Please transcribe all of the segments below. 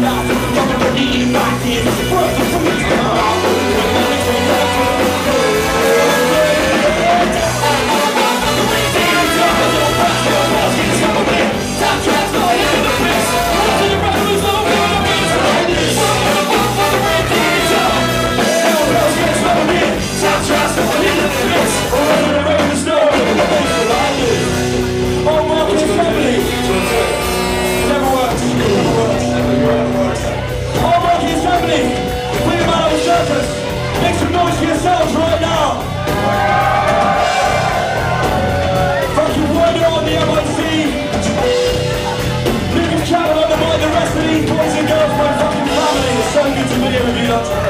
stop. 감사합니다.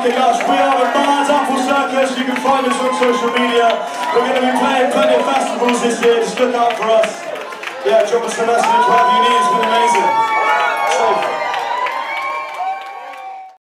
We are the Mad Apple Circus. You can find us on social media. We're going to be playing plenty of festivals this year. Just look out for us. Yeah, drop us a message, whatever you need. It's been amazing.